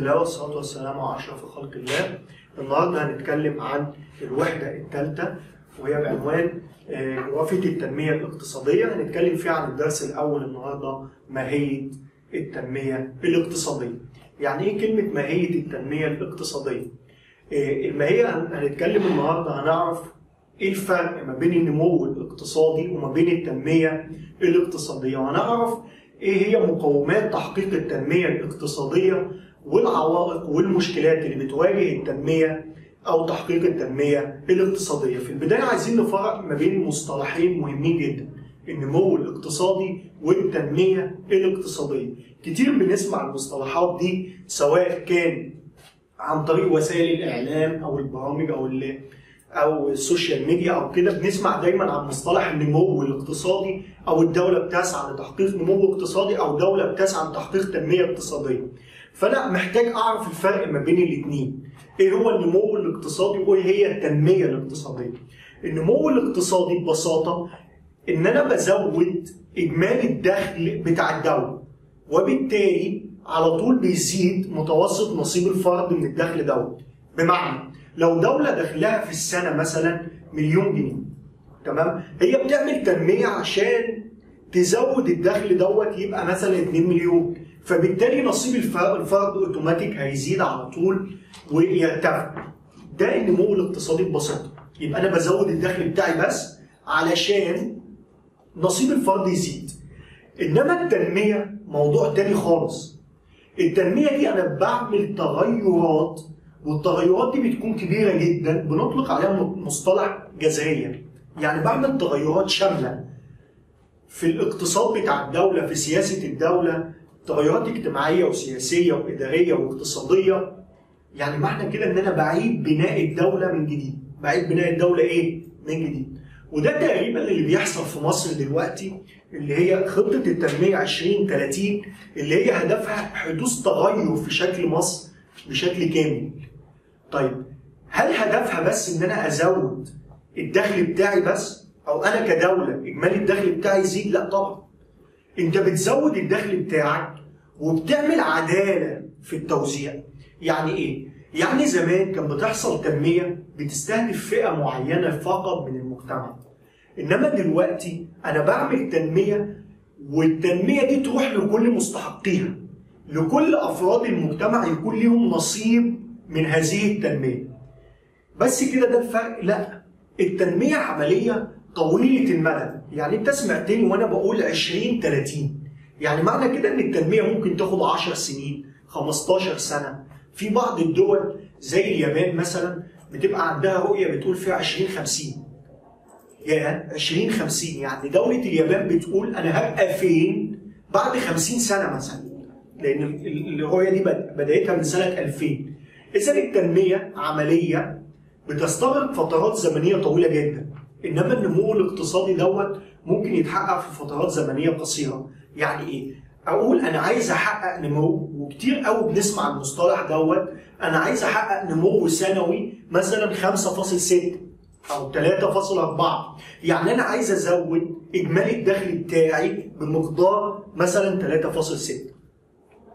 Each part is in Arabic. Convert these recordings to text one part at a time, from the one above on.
الله والصلاة والسلام على أشرف خلق الله. النهاردة هنتكلم عن الوحدة الثالثة وهي بعنوان آه، جغرافية التنمية الاقتصادية. هنتكلم فيها عن الدرس الأول النهاردة ماهية التنمية الاقتصادية. يعني إيه كلمة ماهية التنمية الاقتصادية؟ آه، الماهية هن- هنتكلم النهاردة هنعرف إيه الفرق ما بين النمو الاقتصادي وما بين التنمية الاقتصادية. وهنعرف إيه هي مقومات تحقيق التنمية الاقتصادية والعوائق والمشكلات اللي بتواجه التنمية أو تحقيق التنمية الاقتصادية في البداية عايزين نفرق ما بين مصطلحين مهمين جدا النمو الاقتصادي والتنمية الاقتصادية. كتير بنسمع المصطلحات دي سواء كان عن طريق وسائل الإعلام أو البرامج أو أو ال social media أو كده. بنسمع دايما عن مصطلح النمو الاقتصادي أو الدولة بتسعى لتحقيق نمو اقتصادي أو دولة بتسعى لتحقيق تنميه اقتصادية. فأنا محتاج أعرف الفرق ما بين الاثنين. إيه هو النمو الاقتصادي وإيه هي التنمية الاقتصادية؟ النمو الاقتصادي ببساطة إن أنا بزود إجمالي الدخل بتاع الدولة وبالتالي على طول بيزيد متوسط نصيب الفرد من الدخل دوت بمعنى لو دولة دخلها في السنة مثلا مليون جنيه تمام هي بتعمل تنمية عشان تزود الدخل دوت يبقى مثلا 2 مليون. فبالتالي نصيب الف- الفرد أوتوماتيك هيزيد على طول ويرتفع. ده النمو الاقتصادي ببساطة. يبقى أنا بزود الدخل بتاعي بس علشان نصيب الفرد يزيد. إنما التنمية موضوع تاني خالص. التنمية دي أنا بعمل تغيرات والتغيرات دي بتكون كبيرة جدا بنطلق عليها مصطلح جذريه يعني بعمل تغيرات شاملة. في الاقتصاد بتاع الدولة في سياسة الدولة تغيرات اجتماعية وسياسية وإدارية واقتصادية. يعني معنى كده ان أنا بعيد بناء الدولة من جديد. بعيد بناء الدولة إيه؟ من جديد. وده تقريبا اللي بيحصل في مصر دلوقتي اللي هي خطة التنمية 2030 اللي هي هدفها حدوث تغير في شكل مصر بشكل كامل. طيب هل هدفها بس ان أنا أزود الدخل بتاعي بس؟ أو أنا كدولة إجمالي الدخل بتاعي يزيد؟ لا طبعا. أنت بتزود الدخل بتاعك وبتعمل عدالة في التوزيع. يعني إيه؟ يعني زمان كان بتحصل تنمية بتستهدف فئة معينة فقط من المجتمع. إنما دلوقتي أنا بعمل تنمية والتنمية دي تروح لكل مستحقيها. لكل أفراد المجتمع يكون ليهم نصيب من هذه التنمية. بس كده ده الفرق؟ لا. التنمية عملية طويلة المدى، يعني انت سمعتني وأنا بقول 20 30 يعني معنى كده إن التنمية ممكن تاخد 10 سنين 15 سنة. في بعض الدول زي اليابان مثلا بتبقى عندها رؤية بتقول فيها 20 50 يا 2050 يعني دولة اليابان بتقول أنا هبقى فين بعد 50 سنة مثلا. لأن ال- الرؤية دي بد- بدايتها من سنة 2000 إذا التنمية عملية بتستغرق فترات زمنية طويلة جدا. إنما النمو الاقتصادي دوت ممكن يتحقق في فترات زمنية قصيرة. يعني إيه؟ أقول أنا عايز أحقق نمو وكتير قوي بنسمع المصطلح دوت أنا عايز أحقق نمو سنوي مثلا 5.6 أو 3.4 يعني أنا عايز أزود إجمالي الدخل بتاعي بمقدار مثلا 3.6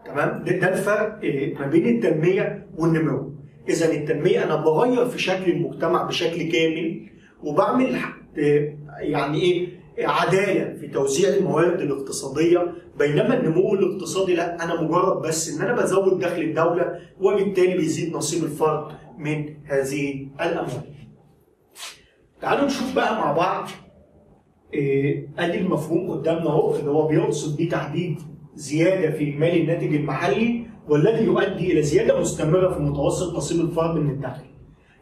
تمام؟ ده, الفرق إيه، ما بين التنمية والنمو. اذا التنمية أنا بغير في شكل المجتمع بشكل كامل. وبعمل يعني إيه عداله في توزيع الموارد الاقتصادية بينما النمو الاقتصادي لا أنا مجرد بس إن أنا بزود دخل الدولة وبالتالي بيزيد نصيب الفرد من هذه الأموال تعالوا نشوف بقى مع بعض إيه، أدي المفهوم قدامنا أهو اللي هو بيقصد بيه تحديد زيادة في اجمالي الناتج المحلي والذي يؤدي إلى زيادة مستمرة في متوسط نصيب الفرد من الدخل.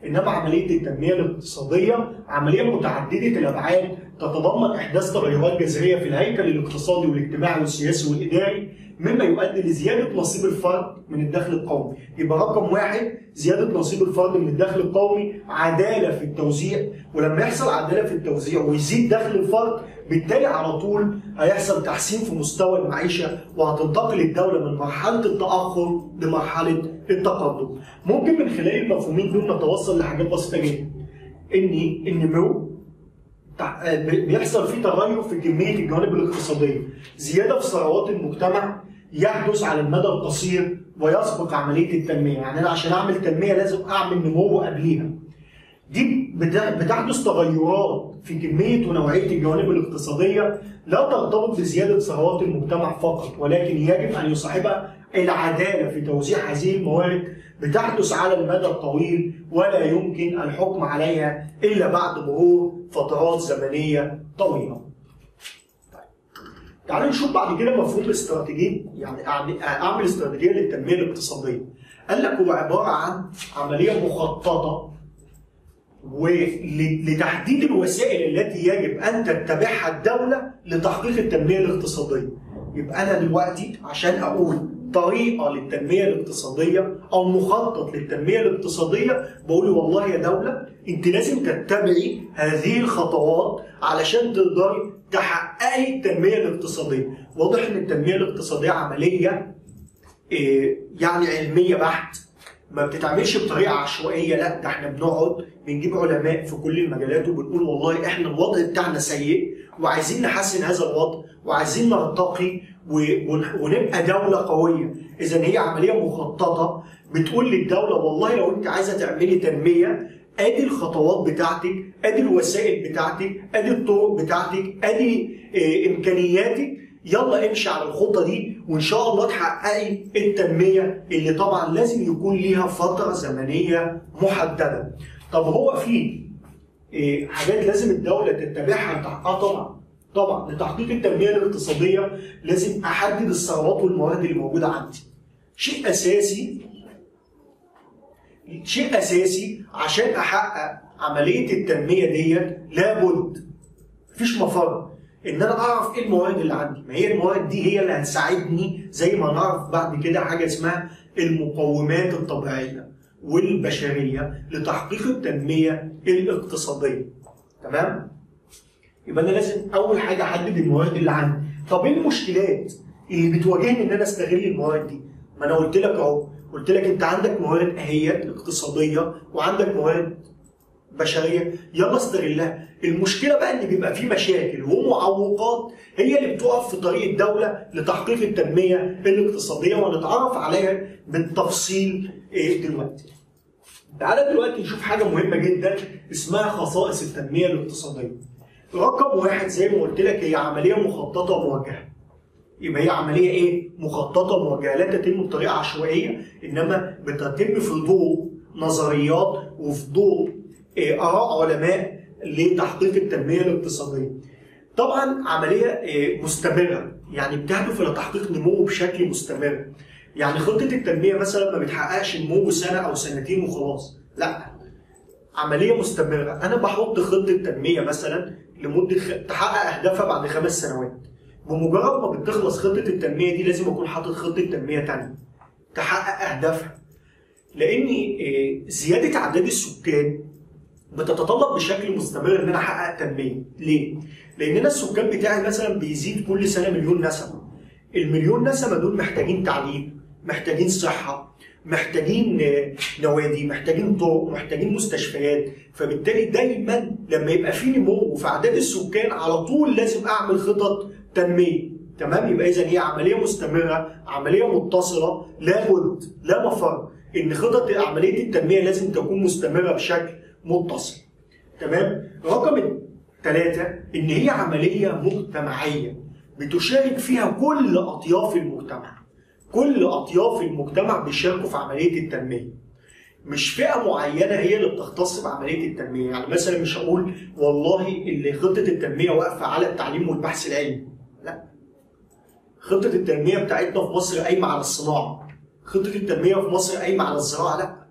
إنما عملية التنمية الاقتصادية عملية متعددة الأبعاد تتضمن أحداث تغيرات جذرية في الهيكل الاقتصادي والاجتماعي والسياسي والإداري مما يؤدي لزيادة نصيب الفرد من الدخل القومي. يبقى رقم واحد زيادة نصيب الفرد من الدخل القومي عدالة في التوزيع ولما يحصل عدالة في التوزيع ويزيد دخل الفرد بالتالي على طول هيحصل تحسين في مستوى المعيشة وهتنتقل الدولة من مرحلة التأخر لمرحلة التقدم. ممكن من خلال المفهومين دول نتوصل لحاجات بسيطة جدا. إن النمو تع- بيحصل فيه تغير في كمية الجوانب الاقتصادية، زيادة في ثروات المجتمع يحدث على المدى القصير ويسبق عملية التنمية، يعني أنا عشان أعمل تنمية لازم أعمل نمو قبليها. دي بتحدث تغيرات في كمية ونوعية الجوانب الاقتصادية لا ترتبط بزيادة ثروات المجتمع فقط ولكن يجب أن يصاحبها العدالة في توزيع هذه الموارد بتحدث على المدى الطويل ولا يمكن الحكم عليها إلا بعد مرور فترات زمنية طويلة. تعالوا نشوف بعد كده مفهوم الاستراتيجية يعني اعمل استراتيجية للتنمية الاقتصادية. قال لك هو عبارة عن عملية مخططة ولتحديد الوسائل التي يجب أن تتبعها الدولة لتحقيق التنمية الاقتصادية. يبقى أنا دلوقتي عشان أقول طريقة للتنمية الاقتصادية أو مخطط للتنمية الاقتصادية بقول والله يا دولة أنت لازم تتبعي هذه الخطوات علشان تقدري تحققي التنمية الاقتصادية. واضح إن التنمية الاقتصادية عملية يعني علمية بحت. ما بتتعملش بطريقة عشوائية لا ده إحنا بنقعد بنجيب علماء في كل المجالات وبنقول والله إحنا الوضع بتاعنا سيء وعايزين نحسن هذا الوضع وعايزين نرتقي ونبقى دولة قوية. اذا هي عملية مخططة بتقول للدولة والله لو أنت عايزة تعملي تنمية أدي الخطوات بتاعتك أدي الوسائل بتاعتك أدي الطرق بتاعتك أدي إمكانياتك. يلا امشي على الخطة دي وإن شاء الله تحققي التنمية اللي طبعا لازم يكون ليها فترة زمنية محددة. طب هو في حاجات لازم الدولة تتبعها لتحقيقها طبعا. طبعا لتحقيق التنمية الاقتصادية لازم أحدد الثروات والموارد اللي موجودة عندي. شيء أساسي شيء أساسي عشان أحقق عملية التنمية ديت لابد. مفيش مفر. إن أنا أعرف إيه الموارد اللي عندي. ما هي الموارد دي هي اللي هتساعدني زي ما نعرف بعد كده حاجة اسمها المقومات الطبيعية والبشرية لتحقيق التنمية الاقتصادية. تمام؟ يبقى أنا لازم أول حاجة أحدد الموارد اللي عندي. طب إيه المشكلات اللي بتواجهني إن أنا أستغل الموارد دي؟ ما أنا قلت لك أهو قلت لك أنت عندك موارد اهيت اقتصادية وعندك موارد بشرية يلا استغلها. المشكلة بقى إن بيبقى في مشاكل ومعوقات هي اللي بتقف في طريق الدولة لتحقيق التنمية الاقتصادية ونتعرف عليها بالتفصيل دلوقتي. تعالى دلوقتي نشوف حاجة مهمة جدا اسمها خصائص التنمية الاقتصادية. رقم واحد زي ما قلت لك هي عملية مخططة وموجهه يبقى هي عملية إيه؟ مخططة وموجهه لا تتم بطريقة عشوائية إنما بتتم في ضوء نظريات وفي ضوء آراء علماء لتحقيق التنمية الاقتصادية. طبعا عملية مستمرة يعني بتهدف إلى تحقيق نمو بشكل مستمر. يعني خطة التنمية مثلا ما بتحققش نمو سنه أو سنتين وخلاص، لا عملية مستمرة، أنا بحط خطة تنمية مثلا لمدة. تحقق أهدافها بعد خمس سنوات. بمجرد ما بتخلص خطة التنمية دي لازم أكون حاطط خطة تنمية ثانية تحقق أهدافها. لأن زيادة اعداد السكان بتتطلب بشكل مستمر إن أنا أحقق تنمية، ليه؟ لأن أنا السكان بتاعي مثلا بيزيد كل سنة مليون نسمة. المليون نسمة دول محتاجين تعليم، محتاجين صحة، محتاجين نوادي، محتاجين طرق، محتاجين مستشفيات، فبالتالي دايما لما يبقى في نمو في أعداد السكان على طول لازم أعمل خطط تنمية، تمام؟ يبقى اذا هي عملية مستمرة، عملية متصلة، لابد لا مفر إن خطط عمليه التنمية لازم تكون مستمرة بشكل متصل. تمام؟ رقم ثلاثة إن هي عملية مجتمعية بتشارك فيها كل أطياف المجتمع. كل أطياف المجتمع بيشاركوا في عملية التنمية. مش فئة معينة هي اللي بتختص بعملية التنمية. يعني مثلا مش هقول والله اللي خطة التنمية واقفة على التعليم والبحث العلمي. لا. خطة التنمية بتاعتنا في مصر قايمة على الصناعة. خطة التنمية في مصر قايمة على الزراعة لا.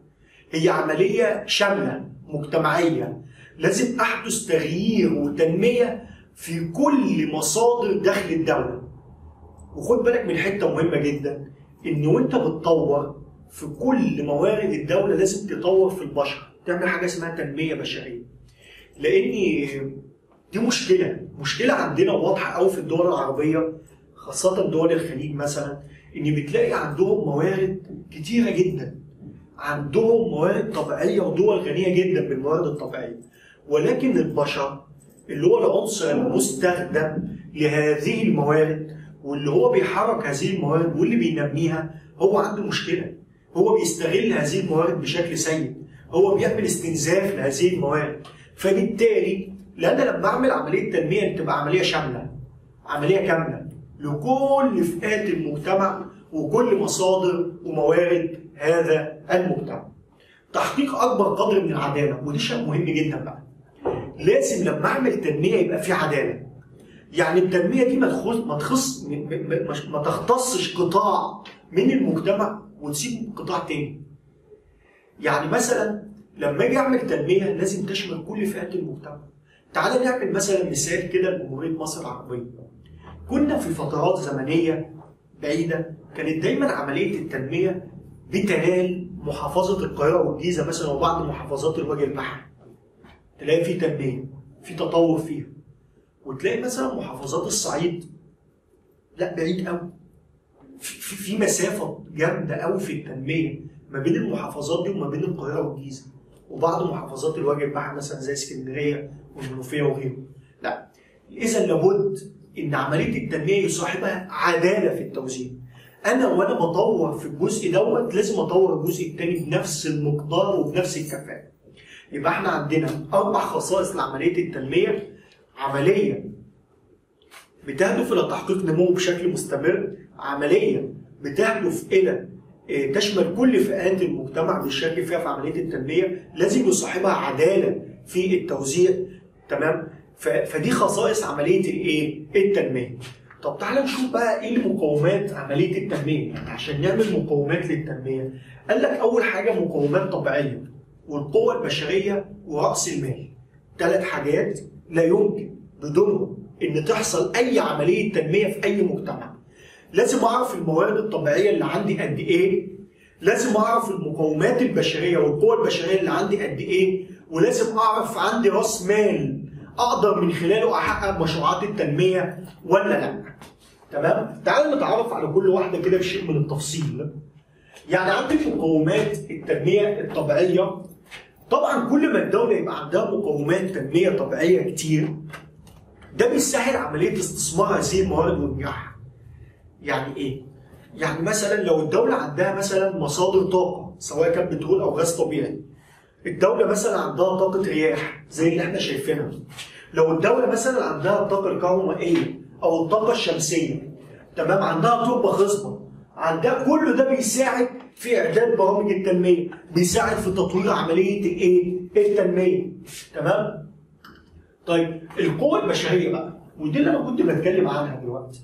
هي عملية شاملة مجتمعية. لازم أحدث تغيير وتنمية في كل مصادر دخل الدولة. وخد بالك من حتة مهمة جدا إن وأنت بتطور في كل موارد الدولة لازم تطور في البشر. تعمل حاجة اسمها تنمية بشرية. لأن دي مشكلة مشكلة عندنا واضحة قوي في الدول العربية خاصة دول الخليج مثلا إن بتلاقي عندهم موارد كتيرة جدا. عندهم موارد طبيعية ودول غنية جدا بالموارد الطبيعية. ولكن البشر اللي هو العنصر المستخدم لهذه الموارد واللي هو بيحرك هذه الموارد واللي بينميها هو عنده مشكلة. هو بيستغل هذه الموارد بشكل سيء. هو بيعمل استنزاف لهذه الموارد. فبالتالي لأن لما أعمل عملية تنمية بتبقى عملية شاملة. عملية كاملة. لكل فئات المجتمع وكل مصادر وموارد هذا المجتمع. تحقيق أكبر قدر من العدالة. ودي شيء مهم جدا بقى. لازم لما أعمل تنمية يبقى في عدالة. يعني التنمية دي ما تخص ما تخص ما تختصش قطاع من المجتمع وتسيب قطاع تاني. يعني مثلا لما أجي اعمل تنمية لازم تشمل كل فئات المجتمع. تعال نعمل مثلا مثال كده لجمهورية مصر العربية. كنا في فترات زمنية بعيدة كانت دايما عملية التنمية بتنال محافظة القاهرة والجيزة مثلا وبعض محافظات الوجه البحري. تلاقي في تنمية في تطور فيها. وتلاقي مثلا محافظات الصعيد لا بعيد قوي في, في مسافة جامدة قوي في التنمية ما بين المحافظات دي وما بين القاهرة والجيزة. وبعض محافظات الوجه البحري مثلا زي اسكندرية والمنوفيه وغيره. لا اذا لابد إن عملية التنمية يصاحبها عدالة في التوزيع. أنا وأنا بطور في الجزء دوت لازم أطور الجزء الثاني بنفس المقدار وبنفس الكفاءة. يبقى إحنا عندنا أربع خصائص لعملية التنمية. عمليه بتهدف إلى تحقيق نمو بشكل مستمر عمليه بتهدف إلى آه، تشمل كل فئات المجتمع بيشارك فيها في عملية التنمية لازم يصاحبها عداله في التوزيع. تمام؟ فدي خصائص عملية الإيه؟ التنمية. طب تعالى نشوف بقى إيه المقومات عملية التنمية. يعني عشان نعمل مقومات للتنمية قال لك أول حاجة مقومات طبيعية والقوة البشرية ورأس المال. ثلاث حاجات لا يمكن بدونهم إن تحصل أي عملية تنمية في أي مجتمع. لازم أعرف الموارد الطبيعية اللي عندي قد إيه لازم أعرف المقومات البشرية والقوى البشرية اللي عندي قد إيه ولازم أعرف عندي رأس مال أقدر من خلاله أحقق مشروعات التنمية ولا لأ. تمام؟ تعالوا نتعرف على كل واحدة كده بشيء من التفصيل. يعني عندي مقومات التنمية الطبيعية. طبعا كل ما الدولة يبقى عندها مقومات تنمية طبيعية كتير ده بيسهل عملية استثمار هذه الموارد ونجاحها يعني إيه؟ يعني مثلا لو الدولة عندها مثلا مصادر طاقة سواء كان بترول أو غاز طبيعي الدولة مثلا عندها طاقة رياح زي اللي إحنا شايفينها. لو الدولة مثلا عندها الطاقه الكهربائيه أو الطاقة الشمسية تمام عندها تربة خصبة عندها كل ده بيساعد في إعداد برامج التنمية بيساعد في تطوير عملية الايه التنمية تمام؟ طيب القوة البشرية بقى ودي اللي أنا كنت بتكلم عنها دلوقتي.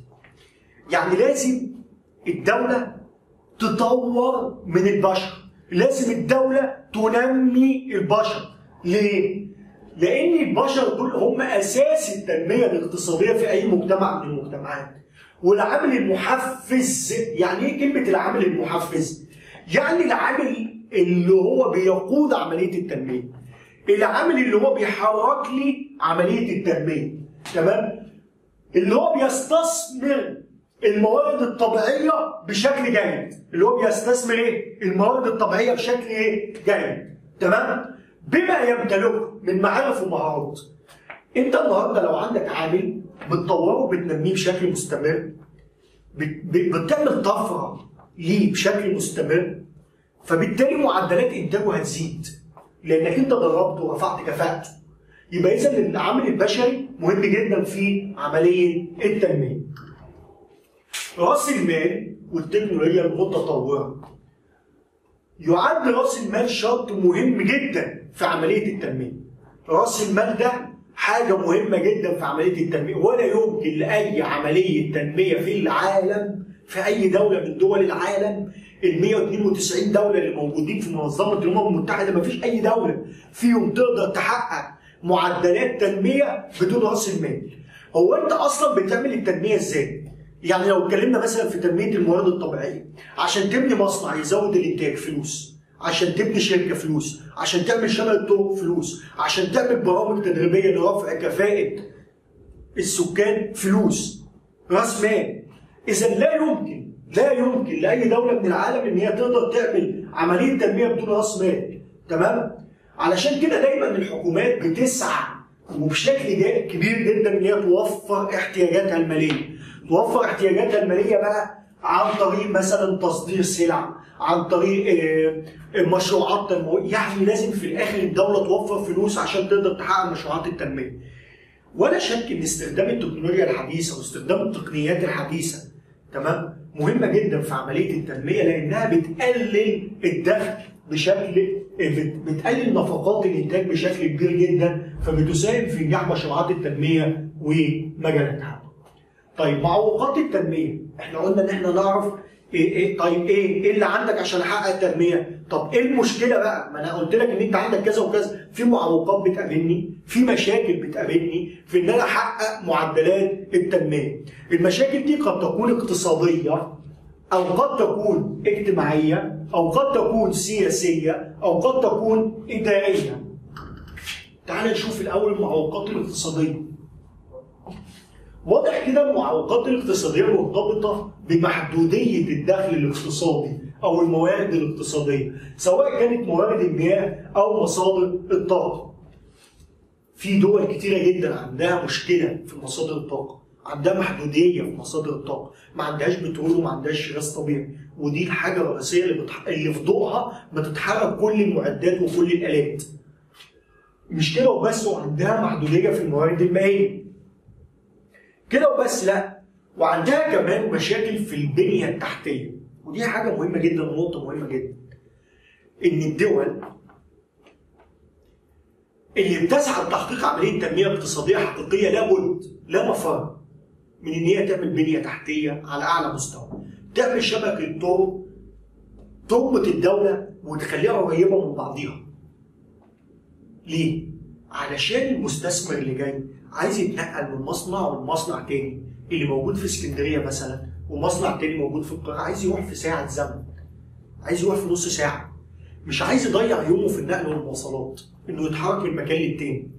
يعني لازم الدولة تطور من البشر. لازم الدولة تنمي البشر. ليه؟ لأن البشر دول هم أساس التنمية الاقتصادية في أي مجتمع من المجتمعات. والعامل المحفز يعني إيه كلمة العامل المحفز؟ يعني العامل اللي هو بيقود عملية التنمية. العامل اللي هو بيحرك لي عملية التنميه تمام؟ اللي هو بيستثمر الموارد الطبيعية بشكل جيد. اللي هو بيستثمر إيه؟ الموارد الطبيعية بشكل إيه؟ جيد تمام؟ بما يمتلكه من معارف ومهارات. أنت النهارده لو عندك عامل بتطوره وبتنميه بشكل مستمر بتعمل طفرة ليه بشكل مستمر فبالتالي معدلات إنتاجه هتزيد لأنك أنت دربته ورفعت كفاءته. يبقى اذا العامل البشري مهم جدا في عملية التنمية. رأس المال والتكنولوجيا المتطورة. يعد رأس المال شرط مهم جدا في عملية التنمية. رأس المال ده حاجة مهمة جدا في عملية التنمية. ولا يمكن لأي عملية تنمية في العالم في أي دولة من دول العالم ال 192 دولة اللي موجودين في منظمة الأمم المتحدة. ما فيش أي دولة فيهم تقدر تحقق معدلات تنمية بدون رأس المال. هو أنت أصلا بتعمل التنمية إزاي؟ يعني لو اتكلمنا مثلا في تنمية الموارد الطبيعيه عشان تبني مصنع يزود الإنتاج فلوس عشان تبني شركة فلوس عشان تعمل شبكه طرق فلوس عشان تعمل برامج تدريبية لرفع كفاءة السكان فلوس رأس مال إذا لا يمكن لا يمكن لأي دولة من العالم إن هي تقدر تعمل عملية تنمية بدون رأس مال تمام علشان كده دايما الحكومات بتسعى وبشكل كبير جدا إن هي توفر احتياجاتها المالية. توفر احتياجاتها المالية بقى عن طريق مثلا تصدير سلع عن طريق آه، مشروعات تنموية. يعني لازم في الآخر الدولة توفر فلوس عشان تقدر تحقق مشروعات التنمية. ولا شك إن استخدام التكنولوجيا الحديثة واستخدام التقنيات الحديثة تمام مهمة جدا في عملية التنمية لأنها بتقلل الدخل بشكل بت- بتقلل نفقات الإنتاج بشكل كبير جدا فبتساهم في نجاح مشروعات التنمية ومجالاتها. طيب معوقات التنمية إحنا قلنا إن إحنا نعرف إيه إيه طيب إيه إيه اللي عندك عشان احقق التنمية؟ طب إيه المشكلة بقى؟ ما أنا قلت لك إن أنت عندك كذا وكذا. في معوقات بتقابلني في مشاكل بتقابلني في إن أنا أحقق معدلات التنمية. المشاكل دي قد تكون اقتصادية أو قد تكون اجتماعية أو قد تكون سياسية أو قد تكون إدارية. تعال نشوف الأول المعوقات الاقتصادية. واضح كده المعوقات الاقتصادية مرتبطة بمحدودية الدخل الاقتصادي أو الموارد الاقتصادية سواء كانت موارد المياه أو مصادر الطاقة. في دول كتيرة جدا عندها مشكلة في مصادر الطاقة، عندها محدودية في مصادر الطاقة، ما عندهاش بترول وما عندهاش غاز طبيعي، ودي الحاجة الرئيسية اللي بتح... اللي في ضوءها بتتحرك كل المعدات وكل الآلات. مش كده وبس وعندها محدودية في الموارد المائية. كده وبس لا. وعندها كمان مشاكل في البنية التحتية. ودي حاجة مهمة جدا ونقطه مهمة جدا. إن الدول اللي بتسعى لتحقيق عملية تنمية اقتصادية حقيقية لابد لا مفر. من إن هي تعمل بنية تحتية على أعلى مستوى. تعمل شبكة طرق تربط الدولة وتخليها قريبة من بعضيها. ليه؟ علشان المستثمر اللي جاي عايز يتنقل من مصنع لمصنع تاني اللي موجود في اسكندرية مثلا ومصنع تاني موجود في القاهرة. عايز يروح في ساعة زمن. عايز يروح في نص ساعة. مش عايز يضيع يومه في النقل والمواصلات. إنه يتحرك من مكان للتاني.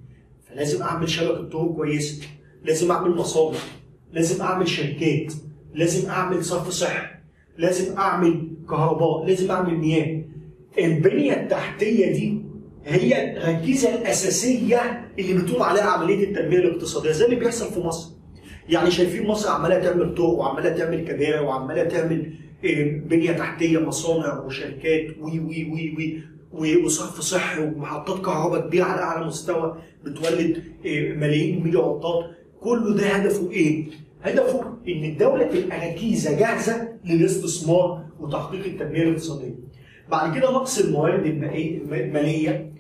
فلازم أعمل شبكة طرق كويسة. لازم أعمل مصانع. لازم أعمل شركات لازم أعمل صرف صحي لازم أعمل كهرباء لازم أعمل مياه البنية التحتية دي هي الركيزه الأساسية اللي بتقوم عليها عملية التنمية الاقتصادية زي اللي بيحصل في مصر. يعني شايفين مصر عمالة تعمل طرق وعمالة تعمل كباري وعمالة تعمل آه، بنية تحتية مصانع وشركات وي وي وي وي وصرف صحي ومحطات كهرباء كبيرة على أعلى مستوى بتولد آه، ملايين الميجا واتات كله ده هدفه إيه؟ هدفه إن الدولة تبقى ركيزه جاهزة للاستثمار وتحقيق التنمية الاقتصادية. بعد كده نقص الموارد المالية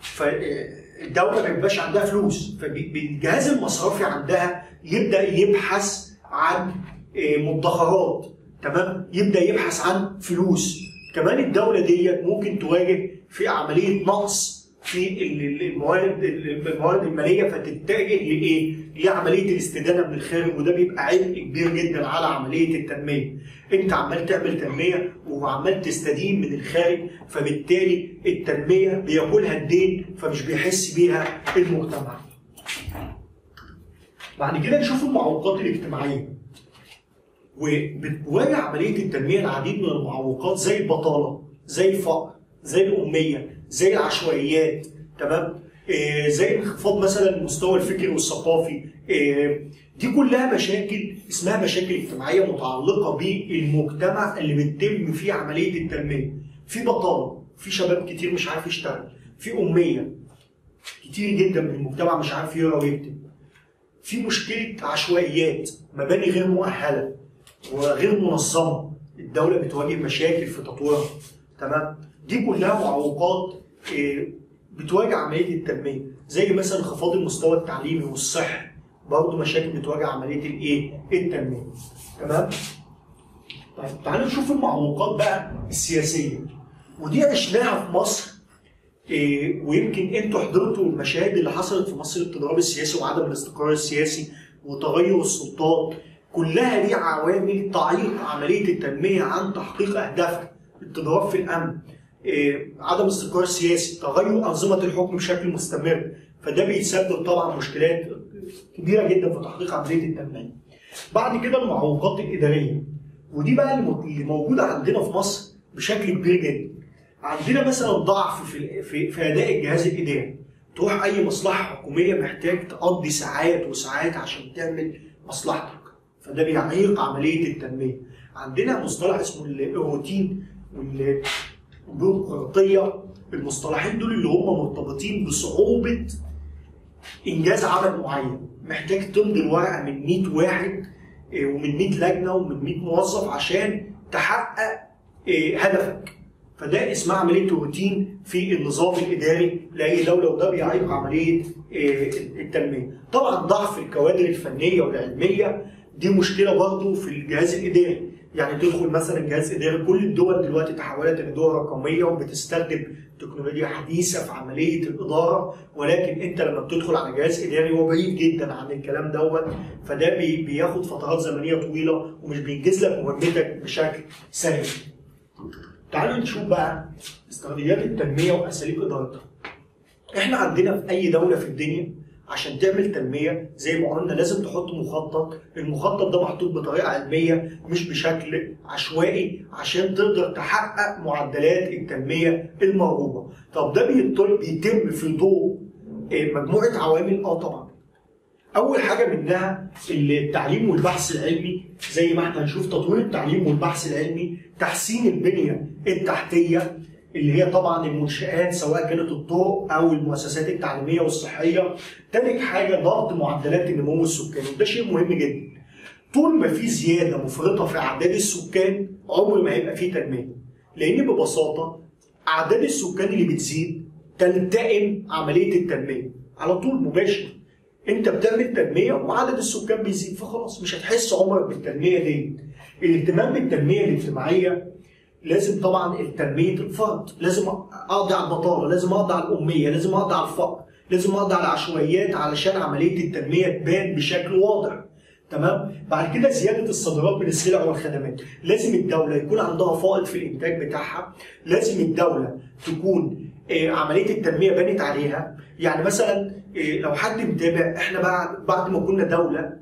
فالدوله ما بيبقاش عندها فلوس فالجهاز المصرفي عندها يبدأ يبحث عن آه، مدخرات تمام يبدأ يبحث عن فلوس كمان الدولة ديت ممكن تواجه في عملية نقص في ال- ال- الموارد الموارد المالية فتتجه لإيه؟ لعمليه الاستدانة من الخارج وده بيبقى عبء كبير جدا على عملية التنمية. أنت عمال تعمل تنمية وعمال تستدين من الخارج فبالتالي التنمية بياكلها الدين فمش بيحس بيها المجتمع. بعد كده نشوف المعوقات الاجتماعية. وبتواجه عملية التنمية العديد من المعوقات زي البطالة، زي الفقر، زي الأمية، زي العشوائيات، تمام؟ آه، زي انخفاض مثلا المستوى الفكري والثقافي. آه، دي كلها مشاكل اسمها مشاكل اجتماعية متعلقة بالمجتمع اللي بتتم فيه عملية التنمية. في بطالة في شباب كتير مش عارف يشتغل في أمية كتير جدا من المجتمع مش عارف يقرأ ويكتب. في مشكلة عشوائيات مباني غير مؤهلة وغير منظمة. الدولة بتواجه مشاكل في تطويرها تمام؟ دي كلها معوقات آه، بتواجه عملية التنمية. زي مثلا انخفاض المستوى التعليمي والصحي برضه مشاكل بتواجه عملية الإيه؟ التنمية. تمام؟ طيب تعالوا نشوف المعوقات بقى السياسية. ودي عشناها في مصر إيه ويمكن أنتوا حضرتوا المشاهد اللي حصلت في مصر التضارب السياسي وعدم الاستقرار السياسي وتغير السلطات كلها دي عوامل تعيق عملية التنمية عن تحقيق أهدافها. التضارب في الأمن عدم استقرار سياسي تغير أنظمة الحكم بشكل مستمر. فده بيسبب طبعا مشكلات كبيرة جدا في تحقيق عملية التنمية. بعد كده المعوقات الإدارية. ودي بقى اللي موجودة عندنا في مصر بشكل كبير جدا. عندنا مثلا ضعف في في, في أداء الجهاز الإداري. تروح أي مصلحة حكومية محتاج تقضي ساعات وساعات عشان تعمل مصلحتك. فده بيعيق عملية التنمية. عندنا مصطلح اسمه الروتين والبيروقراطيه المصطلحين دول اللي هم مرتبطين بصعوبة إنجاز عمل معين. محتاج تمضي الورقة من 100 واحد آه، ومن 100 لجنة ومن 100 موظف عشان تحقق آه، هدفك. فده اسمها عملية روتين في النظام الإداري لأي دولة وده بيعيق عملية آه، التنمية. طبعا ضعف الكوادر الفنية والعلمية دي مشكلة برضه في الجهاز الإداري. يعني تدخل مثلا جهاز إداري كل الدول دلوقتي تحولت إلى دول رقمية وبتستخدم تكنولوجيا حديثة في عملية الإدارة ولكن أنت لما بتدخل على جهاز إداري هو بعيد جدا عن الكلام دوت فده بي- بياخد فترات زمنية طويلة ومش بينجز لك مهمتك بشكل سريع. تعالوا نشوف بقى استراتيجيات التنمية وأساليب إدارتها. إحنا عندنا في أي دولة في الدنيا عشان تعمل تنمية زي ما قلنا لازم تحط مخطط، المخطط ده محطوط بطريقة علمية مش بشكل عشوائي عشان تقدر تحقق معدلات التنمية المرغوبة. طب ده بيتم في ضوء آه، مجموعة عوامل آه طبعا. أول حاجة منها التعليم والبحث العلمي زي ما إحنا هنشوف تطوير التعليم والبحث العلمي تحسين البنية التحتية اللي هي طبعا المنشآت سواء كانت الطرق أو المؤسسات التعليمية والصحية. تالت حاجة ضبط معدلات النمو السكاني وده شيء مهم جدا. طول ما في زيادة مفرطة في أعداد السكان عمر ما هيبقى في تنميه. لأن ببساطة أعداد السكان اللي بتزيد تلتئم عملية التنميه على طول مباشر. أنت بتعمل تنميه وعدد السكان بيزيد فخلاص مش هتحس عمرك بالتنميه دي. الاهتمام بالتنميه الاجتماعية لازم طبعا تنميه الفرد، لازم أقضي على البطالة، لازم أقضي على الأمية، لازم أقضي على الفقر، لازم أقضي على العشوائيات علشان عملية التنمية تبان بشكل واضح. تمام؟ بعد كده زيادة الصادرات من السلع والخدمات، لازم الدولة يكون عندها فائض في الإنتاج بتاعها، لازم الدولة تكون آه، عملية التنمية بنت عليها، يعني مثلا آه، لو حد متابع إحنا بعد بعد ما كنا دولة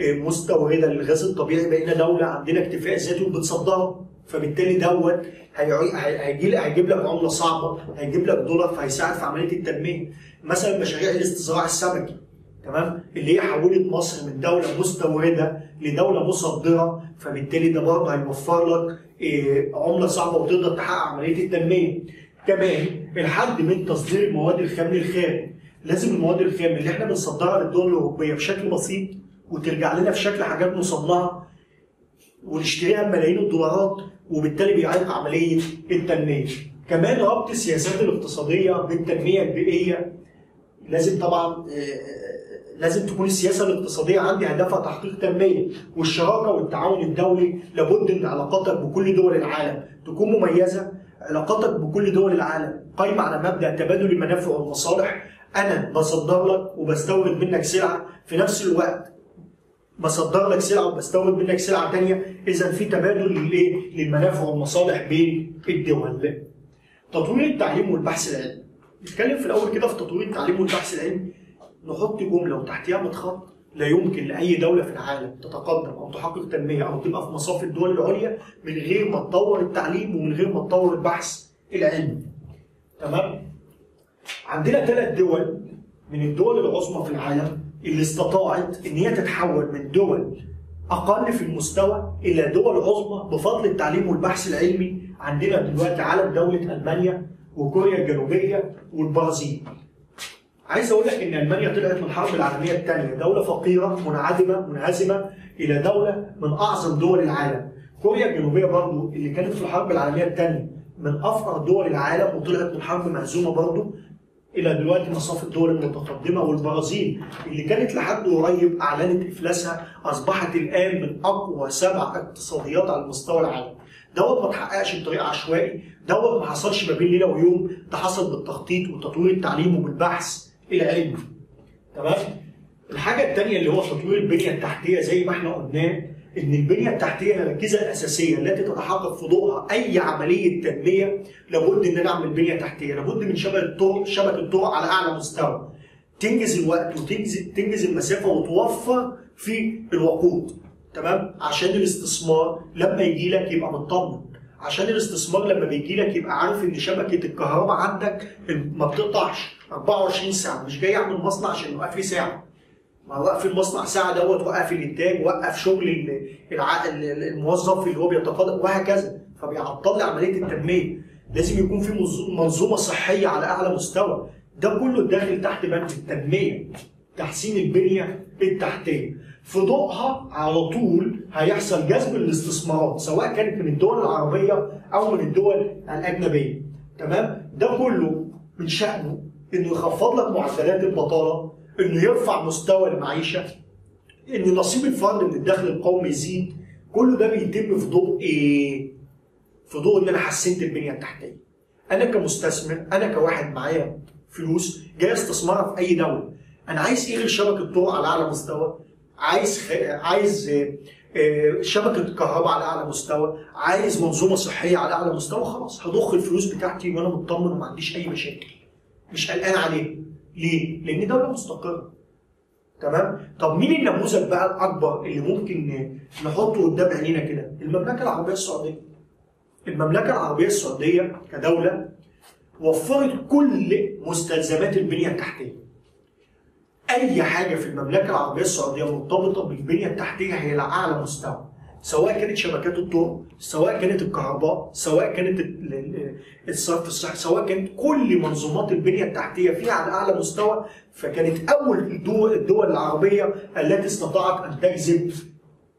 آه، مستوردة للغاز الطبيعي بقينا دولة عندنا اكتفاء ذاتي وبتصدره فبالتالي دوت هيعي- هي- هيجي هيجيب لك عملة صعبة هيجيب لك دولار فهيساعد في عملية التنمية. مثلا مشاريع الاستزراع السمكي تمام؟ اللي هي حولت مصر من دولة مستوردة لدولة مصدرة فبالتالي ده برضه هيوفر لك إيه، عملة صعبة وتقدر تحقق عملية التنمية. كمان الحد من تصدير المواد الخام للخارج لازم المواد الخام اللي إحنا بنصدرها للدول الأوروبية بشكل بسيط وترجع لنا في شكل حاجات مصنعه ونشتريها بملايين الدولارات وبالتالي بيعيق عملية التنمية. كمان ربط السياسات الاقتصادية بالتنمية البيئيه لازم طبعا آه، لازم تكون السياسة الاقتصادية عندي هدفها تحقيق تنمية والشراكة والتعاون الدولي لابد إن علاقاتك بكل دول العالم تكون مميزة. علاقاتك بكل دول العالم قايمة على مبدأ تبادل المنافع والمصالح. أنا بصدر لك وبستورد منك سلعة في نفس الوقت. بصدر لك سلعة وبستورد منك سلعة ثانية إذا في تبادل للايه؟ للمنافع والمصالح بين الدول. تطوير التعليم والبحث العلمي. نتكلم في الأول كده في تطوير التعليم والبحث العلمي نحط جملة وتحتها متخط لا يمكن لأي دولة في العالم تتقدم أو تحقق تنمية أو تبقى في مصاف الدول العليا من غير ما تطور التعليم ومن غير ما تطور البحث العلمي. تمام؟ عندنا ثلاث دول من الدول العظمى في العالم اللي استطاعت إن هي تتحول من دول أقل في المستوى إلى دول عظمى بفضل التعليم والبحث العلمي عندنا دلوقتي عالم دولة ألمانيا وكوريا الجنوبية والبرازيل. عايز أقول لك إن ألمانيا طلعت من الحرب العالمية الثانية دولة فقيرة منعدمه منهزمة إلى دولة من أعظم دول العالم. كوريا الجنوبية برضو اللي كانت في الحرب العالمية الثانية من أفقر دول العالم وطلعت من حرب مهزومة برضو إلى دلوقتي مصاف الدول المتقدمة والبرازيل اللي كانت لحد قريب أعلنت إفلاسها أصبحت الآن من أقوى سبع اقتصاديات على مستوى العالم. دوت ما اتحققش بطريقة عشوائي، دوت ما حصلش ما بين ليلة ويوم، ده حصل بالتخطيط وتطوير التعليم وبالبحث العلمي. تمام؟ الحاجة الثانية اللي هو تطوير البنية التحتية زي ما إحنا قلناه إن البنية التحتية الركيزه الأساسية التي تتحقق في ضوءها أي عملية تنمية لابد إن نعمل بنية تحتية، لابد من شبكة الطرق شبكة الطرق على أعلى مستوى. تنجز الوقت وتنجز تنجز المسافة وتوفر في الوقود. تمام؟ عشان الاستثمار لما يجي لك يبقى مطمن. عشان الاستثمار لما بيجي لك يبقى عارف إن شبكة الكهرباء عندك ما بتقطعش 24 ساعة مش جاي اعمل مصنع عشان يوقف لي ساعة. ما وقف المصنع ساعة دوت وقف الإنتاج وقف شغل الموظف اللي هو بيتقاضى وهكذا. فبيعطل لي عملية التنمية. لازم يكون في منظومة صحية على أعلى مستوى. ده كله داخل تحت بند التنمية. تحسين البنية التحتيه في ضوءها على طول هيحصل جذب الاستثمارات سواء كانت من الدول العربية أو من الدول الأجنبية. تمام؟ ده كله من شأنه إنه يخفض لك معدلات البطالة إنه يرفع مستوى المعيشة ان نصيب الفرد من الدخل القومي يزيد كل ده بيتم في ضوء إيه؟ في ضوء إن أنا حسنت البنية التحتية. أنا كمستثمر أنا كواحد معايا فلوس جاي أستثمرها في أي دولة. أنا عايز إيه غير شبكة طرق على أعلى مستوى؟ عايز خ... عايز آه، شبكة كهرباء على أعلى مستوى، عايز منظومة صحية على أعلى مستوى خلاص هضخ الفلوس بتاعتي وأنا مطمن وما عنديش أي مشاكل. مش قلقان عليه. ليه؟ لأن دولة مستقرة. تمام؟ طب مين النموذج بقى الأكبر اللي ممكن نحطه قدام عينينا كده؟ المملكة العربية السعودية. المملكة العربية السعودية كدولة وفرت كل مستلزمات البنية التحتية. أي حاجة في المملكة العربية السعودية مرتبطة بالبنية التحتية هي على اعلى مستوى. سواء كانت شبكات الطرق سواء كانت الكهرباء سواء كانت الصرف الصحي سواء كانت كل منظومات البنية التحتية فيها على أعلى مستوى فكانت أول الدول, العربية التي استطاعت أن تجذب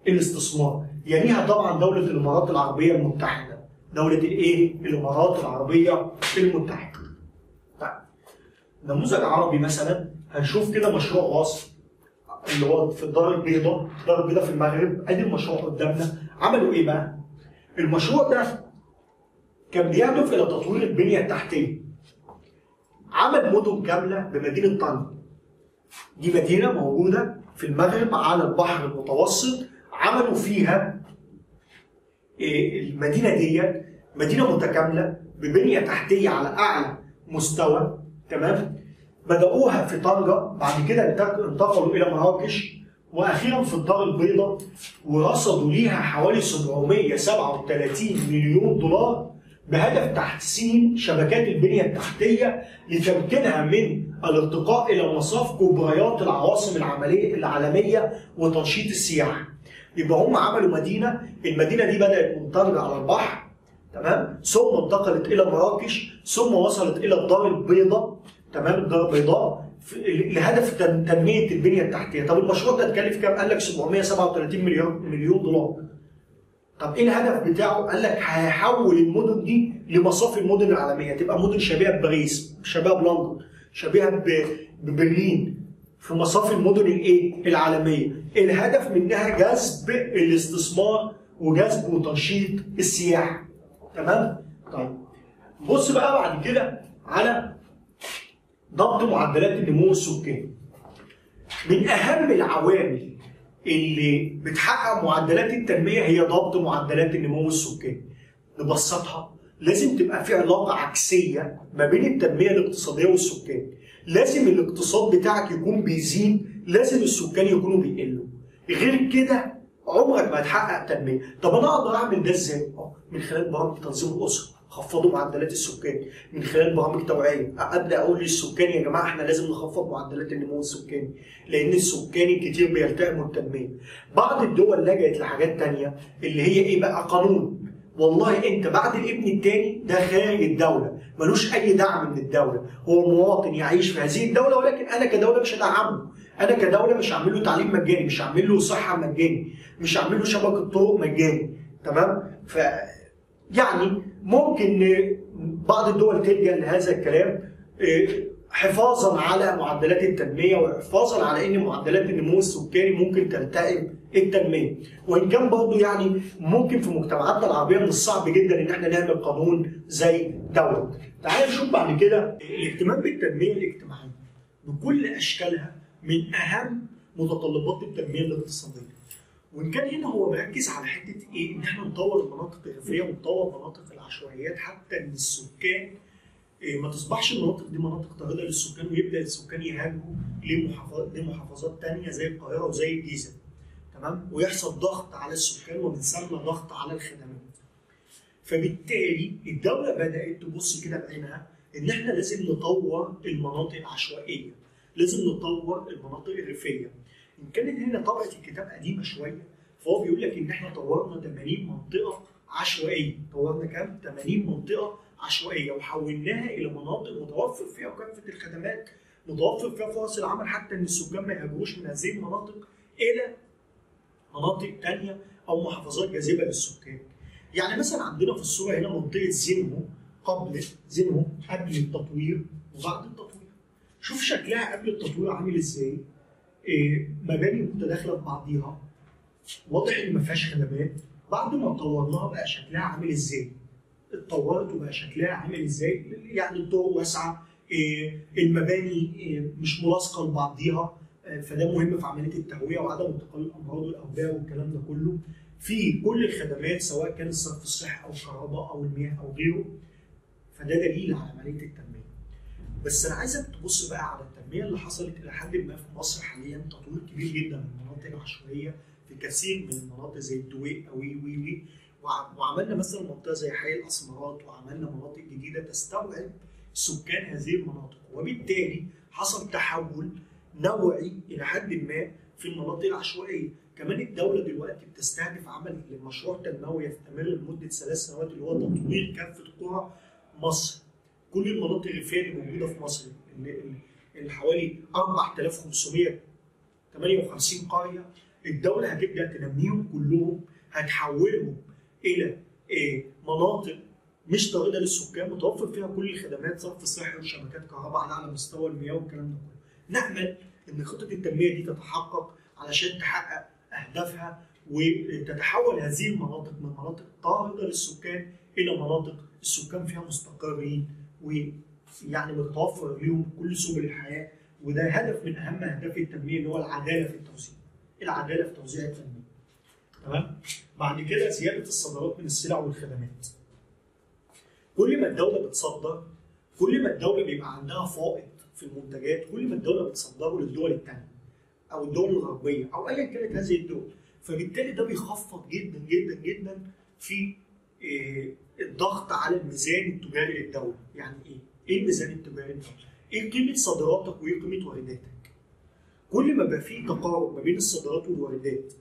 الاستثمار. يليها طبعا دولة الإمارات العربية المتحدة. دولة الايه الإمارات العربية المتحدة. طيب نموذج عربي مثلا هنشوف كده مشروع واصل اللي هو في الدار البيضاء الدار البيضاء في المغرب ادي المشروع قدامنا. عملوا إيه بقى؟ المشروع ده كان بيهدف إلى تطوير البنية التحتية. عمل مدن كاملة بمدينة طنجة. دي مدينة موجودة في المغرب على البحر المتوسط. عملوا فيها إيه، المدينة ديت مدينة متكاملة ببنية تحتية على أعلى مستوى تمام؟ بدأوها في طنجة بعد كده انتقلوا إلى مراكش وأخيرا في الدار البيضاء ورصدوا ليها حوالي 737 مليون دولار بهدف تحسين شبكات البنية التحتية لتمكينها من الارتقاء إلى مصاف كبريات العواصم العملية العالمية وتنشيط السياحة. يبقى هم عملوا مدينة، المدينة دي بدأت من طنجة على البحر تمام؟ ثم انتقلت إلى مراكش، ثم وصلت إلى الدار البيضاء تمام البيضاء لهدف تنمية البنية التحتية، طب المشروع ده اتكلف كام؟ قال لك 737 مليون مليون دولار. طب إيه الهدف بتاعه؟ قال لك هيحول المدن دي لمصاف المدن العالمية، تبقى مدن شبيهة بباريس، شبيهة بلندن، شبيهة ببرلين، في مصاف المدن الإيه؟ العالمية. الهدف منها جذب الاستثمار وجذب وتنشيط السياحة. تمام؟ طيب بص بقى بعد كده على ضبط معدلات النمو السكاني. من أهم العوامل اللي بتحقق معدلات التنمية هي ضبط معدلات النمو السكاني. نبسطها لازم تبقى في علاقة عكسية ما بين التنمية الاقتصادية والسكان لازم الاقتصاد بتاعك يكون بيزيد لازم السكان يكونوا بيقلوا. غير كده عمرك ما هتحقق تنمية. طب أنا أقدر أعمل ده إزاي؟ من خلال برامج تنظيم الاسره خفضوا معدلات السكان من خلال برامج توعية. ابدا أقول للسكان يا جماعة إحنا لازم نخفض معدلات النمو السكاني لأن السكاني كتير بيلتئموا التنميه بعض الدول لجأت لحاجات تانية اللي هي إيه بقى؟ قانون. والله أنت بعد الابن الثاني ده خارج الدولة ملوش أي دعم من الدولة. هو مواطن يعيش في هذه الدولة ولكن أنا كدولة مش هدعمه. أنا كدولة مش هعمل له تعليم مجاني مش هعمل له صحة مجاني مش هعمل له شبكة طرق مجاني. تمام؟ ف يعني ممكن بعض الدول تلجا لهذا الكلام آه، حفاظا على معدلات التنمية وحفاظا على إن معدلات النمو السكاني ممكن تلتئم التنمية. وإن كان برضه يعني ممكن في مجتمعاتنا العربية من الصعب جدا إن إحنا نعمل قانون زي دوت. تعال نشوف بعد كده الاهتمام بالتنمية الاجتماعية بكل أشكالها من أهم متطلبات التنمية الاقتصادية. وإن كان هنا هو مركز على حتة إيه؟ إن إحنا نطور المناطق الريفيه ونطور مناطق العشوائيات حتى إن السكان إيه ما تصبحش المناطق دي مناطق طارده للسكان ويبدأ السكان يهاجروا لمحافظات لمحافظات ثانية زي القاهرة وزي الجيزة تمام؟ ويحصل ضغط على السكان ومن ثم ضغط على الخدمات. فبالتالي الدولة بدأت تبص كده بعينها إن إحنا لازم نطور المناطق العشوائية لازم نطور المناطق الريفية إن كانت هنا طبعه الكتاب قديمة شوية فهو بيقول لك إن إحنا طورنا 80 منطقة عشوائية طورنا كام 80 منطقة عشوائية وحولناها إلى مناطق متوفر فيها كافه الخدمات متوفر فيها فرص العمل حتى إن السكان ما يهاجروش من هذه المناطق إلى مناطق ثانية أو محافظات جاذبة للسكان. يعني مثلا عندنا في الصورة هنا منطقة زينهو قبل زينهو قبل التطوير وبعد التطوير. شوف شكلها قبل التطوير عامل إزاي؟ إيه مباني متداخلة ببعضيها واضح إن ما فيهاش خدمات بعد ما طورناها بقى شكلها عامل إزاي؟ اتطورت وبقى شكلها عامل إزاي؟ يعني الطرق واسعة إيه المباني إيه مش ملاصقة لبعضيها فده مهم في عملية التهوية وعدم انتقال الأمراض والأوبئة والكلام ده كله في كل الخدمات سواء كان الصرف الصحي أو الكهرباء أو المياه أو غيره فده دليل على عملية التنمية بس أنا عايزك تبص بقى على التنميه اللي حصلت إلى حد ما في مصر حاليا تطوير كبير جدا من المناطق العشوائيه في كثير من المناطق زي الدويق أو وي وي وعملنا مثلا منطقة زي حي الأسمرات وعملنا مناطق جديدة تستوعب سكان هذه المناطق. وبالتالي حصل تحول نوعي إلى حد ما في المناطق العشوائية، كمان الدولة دلوقتي بتستهدف عمل مشروع تنموي يستمر لمدة ثلاث سنوات اللي هو تطوير كافة قرى مصر. كل المناطق الريفية اللي موجودة في مصر اللي حوالي 4558 قرية الدولة هتبدا تنميهم كلهم هتحولهم إلى مناطق مش طارده للسكان متوفر فيها كل الخدمات صرف صحي وشبكات كهرباء على أعلى مستوى المياه والكلام ده كله. نأمل إن خطة التنمية دي تتحقق علشان تحقق أهدافها وتتحول هذه المناطق من مناطق طارده للسكان إلى مناطق السكان فيها مستقرين ويعني متوفر لهم كل سبل الحياة وده هدف من أهم اهداف التنمية اللي هو العدالة في التوزيع. العدالة في توزيع التنمية. تمام؟ بعد كده زيادة الصادرات من السلع والخدمات. كل ما الدولة بتصدر كل ما الدولة بيبقى عندها فائض في المنتجات كل ما الدولة بتصدره للدول الثانية أو الدول الغربية أو ايا كانت هذه الدول فبالتالي ده بيخفض جدا جدا جدا في الضغط على الميزان التجاري للدولة يعني إيه؟ إيه الميزان التجاري؟ إيه قيمة صادراتك وايه قيمة وارداتك؟ كل ما بقى في تقارب ما بين الصادرات والواردات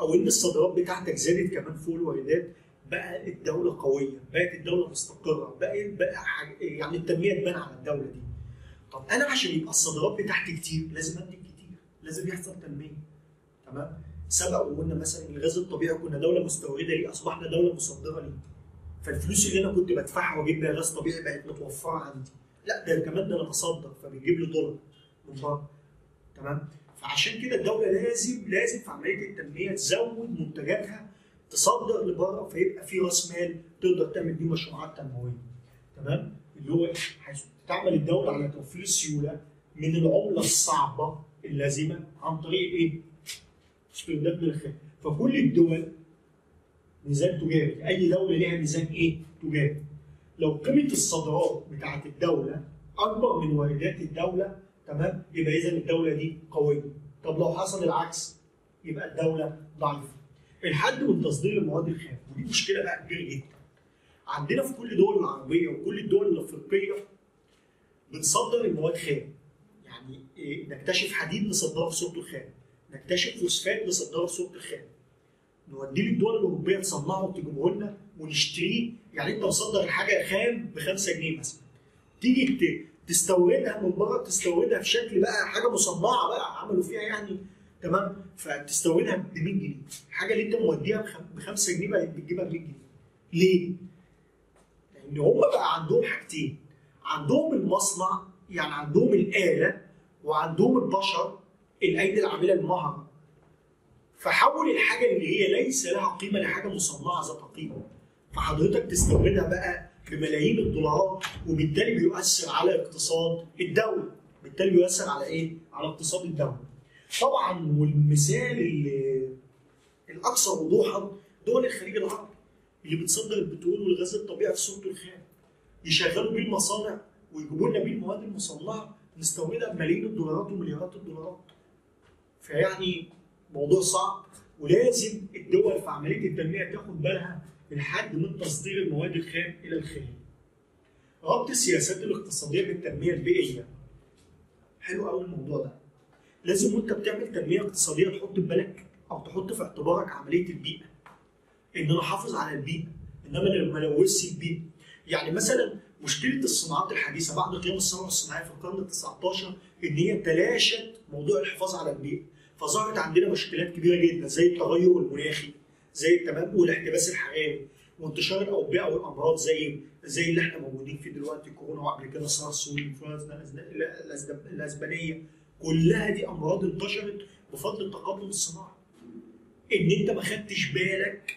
أو ان الصادرات بتاعتك زادت كمان فوق الواردات بقى الدولة قوية، بقت الدولة مستقرة، بقى بقى يعني التنمية تبان على الدولة دي. طب أنا عشان يبقى الصادرات بتاعتي كتير لازم انتج كتير لازم يحصل تنمية تمام سبق وقلنا مثلا الغاز الطبيعي كنا دولة مستوردة ليه أصبحنا دولة مصدرة ليه فالفلوس اللي أنا كنت بدفعها واجيب بيها غاز طبيعي بقت متوفرة عندي. لا ده كمان ده أنا بصدر فبيجيب لي دولار. من بره تمام؟ فعشان كده الدولة لازم لازم في عملية التنمية تزود منتجاتها تصدر لبره فيبقى في رأس مال تقدر تعمل بيه مشروعات تنموية. تمام؟ اللي هو حيث تعمل الدولة على توفير السيولة من العملة الصعبة اللازمة عن طريق إيه؟ استرداد من الخارج فكل الدول ميزان تجاري. أي دولة ليها ميزان إيه؟ تجاري. لو قيمة الصادرات بتاعت الدولة أكبر من واردات الدولة تمام؟ يبقى إذا الدولة دي قوية. طب لو حصل العكس يبقى الدولة ضعيفة. الحد من تصدير المواد الخام. ودي مشكلة بقى كبيرة جدا. عندنا في كل الدول العربية وكل الدول الأفريقية بنصدر المواد خام. يعني إيه؟ نكتشف حديد نصدره في صورته خام. نكتشف فوسفات نصدره في صورته خام. نوديه للدول الأوروبية تصنعه وتجيبه لنا ونشتريه. يعني أنت مصدر الحاجة خام ب 5 جنيه مثلا. تيجي تستوردها من بره تستوردها في شكل بقى حاجة مصنعة بقى عملوا فيها يعني تمام؟ فتستوردها ب 100 جنيه. الحاجة اللي أنت موديها ب 5 جنيه بقت بتجيبها ب 100 جنيه. ليه؟ لأن هم بقى عندهم حاجتين. عندهم المصنع يعني عندهم الآلة وعندهم البشر الأيدي العاملة المهرة. فحول الحاجة اللي هي ليس لها قيمة لحاجة مصنعة ذات قيمة. فحضرتك تستوردها بقى بملايين الدولارات وبالتالي بيؤثر على اقتصاد الدولة. بالتالي بيؤثر على إيه؟ على اقتصاد الدولة. طبعا والمثال اللي الاكثر وضوحا دول الخليج العربي اللي بتصدر البترول والغاز الطبيعي في صورته الخام. يشغلوا بيه المصانع ويجيبوا لنا بيه المواد المصنعة نستوردها بملايين الدولارات ومليارات الدولارات. فيعني موضوع صعب ولازم الدول في عمليه التنمية تاخد بالها من حد من تصدير المواد الخام إلى الخارج. ربط السياسات الاقتصادية بالتنمية البيئية. حلو قوي الموضوع ده لازم وأنت بتعمل تنمية اقتصادية تحط في بالك أو تحط في اعتبارك عملية البيئة إن أنا أحافظ على البيئة إنما أنا ما ألوثش البيئة يعني مثلا مشكلة الصناعات الحديثة بعد قيام الثورة الصناعية في القرن ال 19 إن هي تلاشت موضوع الحفاظ على البيئة فظهرت عندنا مشكلات كبيرة جدا زي التغير المناخي زي التمام والاحتباس الحراري وانتشار الأوبئة والأمراض زي زي اللي إحنا موجودين فيه دلوقتي كورونا وقبل كده سارس والإنفلونزا الاسبانيه كلها دي أمراض انتشرت بفضل التقدم الصناعي. إن أنت ما خدتش بالك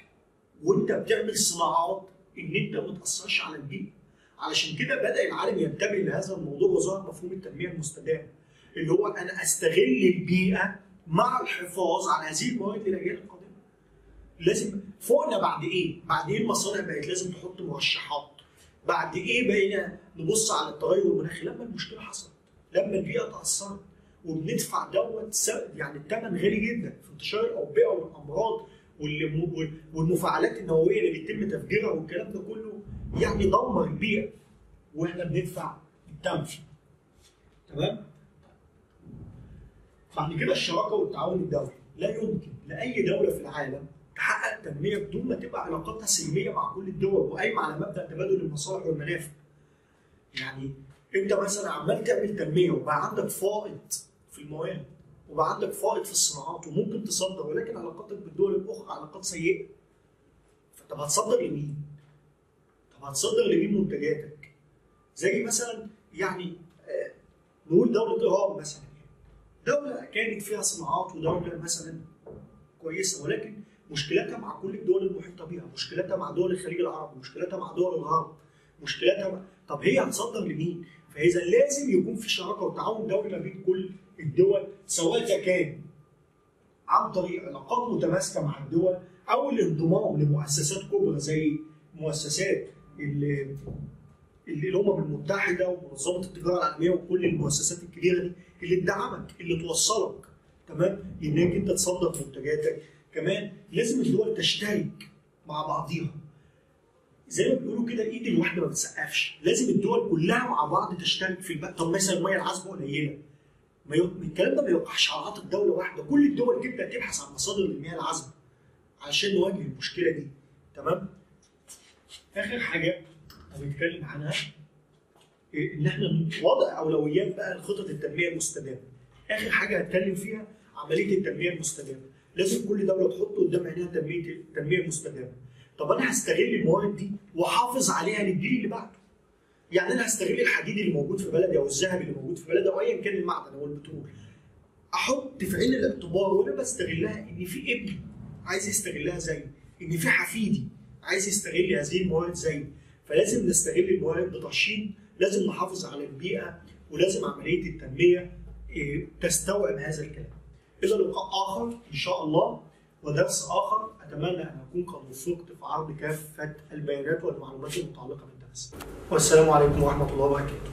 وأنت بتعمل صناعات إن أنت ما تأثرش على البيئة. علشان كده بدأ العالم ينتبه لهذا الموضوع وظهر مفهوم التنمية المستدامة اللي هو أنا أستغل البيئة مع الحفاظ على هذه الموارد للاجيال القادمه لازم فوقنا بعد إيه؟ بعد إيه المصانع بقت لازم تحط مرشحات؟ بعد إيه بقينا نبص على التغير المناخي لما المشكلة حصلت لما البيئة تأثرت وبندفع دوت يعني الثمن غالي جدا في انتشار الأوبئة والأمراض والمفاعلات النووية اللي بيتم تفجيرها والكلام ده كله يعني دمر البيئة وإحنا بندفع الثمن تمام؟ بعد كده الشراكة والتعاون الدولي لا يمكن لأي دولة في العالم تحقق تنمية بدون ما تبقى علاقاتها سلمية مع كل الدول وقايمة على مبدأ تبادل المصالح والمنافع. يعني أنت مثلا عمال تعمل تنمية وبقى عندك فائض في الموارد وبقى عندك فائض في الصناعات وممكن تصدر ولكن علاقاتك بالدول الأخرى علاقات سيئة. فانت هتصدر لمين؟ طب هتصدر لمين منتجاتك؟ زي مثلا يعني آه نقول دولة إيران مثلا دولة كانت فيها صناعات ودولة مثلا كويسة ولكن مشكلتها مع كل الدول المحيطة بها، مشكلتها مع دول الخليج العربي، مشكلتها مع دول الغرب، مشكلتها مع... طب هي هتصدر لمين؟ فإذا لازم يكون في شراكة وتعاون دولي ما بين كل الدول سواء كان عن طريق علاقات متماسكة مع الدول أو الانضمام لمؤسسات كبرى زي مؤسسات اللي الامم المتحده ومنظمة التجارة العالمية وكل المؤسسات الكبيرة دي اللي تدعمك اللي توصلك. تمام؟ إنك أنت تصدر منتجاتك. كمان لازم الدول تشترك مع بعضيها. زي ما بيقولوا كده الايد الواحدة ما بتسقفش. لازم الدول كلها مع بعض تشترك في البقى طب مثلا الميه العذبه قليلة. ما ي... الكلام ده ما يوقعش على عاتق دوله واحدة. كل الدول تبدا تبحث عن مصادر المياه العذبة عشان نواجه المشكلة دي. تمام؟ آخر حاجة هنتكلم عنها إن إحنا وضع أولويات بقى لخطط التنمية المستدامه آخر حاجة هتكلم فيها عملية التنمية المستدامه لازم كل دولة تحط قدام عينيها تنميه التنميه المستدامه طب أنا هستغل الموارد دي وأحافظ عليها للجيل اللي بعده يعني أنا هستغل الحديد اللي موجود في بلدي أو الذهب اللي موجود في بلدي أو ايا كان المعدن أو البترول. أحط في عين الاعتبار وأنا بستغلها إن في ابني عايز يستغلها زي إن في حفيدي عايز يستغل هذه الموارد زي. فلازم نستغل الموارد بترشيد لازم نحافظ على البيئة ولازم عملية التنمية تستوعب هذا الكلام. إلى لقاء آخر إن شاء الله. ودرس آخر أتمنى أن أكون قد وفقت في عرض كافة البيانات والمعلومات المتعلقة بالدرس. والسلام عليكم ورحمة الله وبركاته.